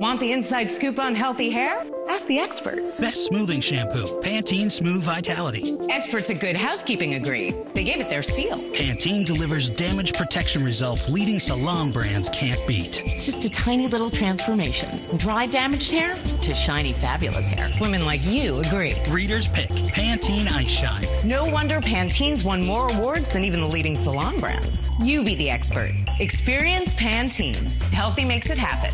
Want the inside scoop on healthy hair? Ask the experts. Best smoothing shampoo, Pantene Smooth Vitality. Experts at Good Housekeeping agree. They gave it their seal. Pantene delivers damage protection results leading salon brands can't beat. It's just a tiny little transformation. Dry, damaged hair to shiny, fabulous hair. Women like you agree. Readers pick Pantene Ice Shine. No wonder Pantene's won more awards than even the leading salon brands. You be the expert. Experience Pantene. Healthy makes it happen.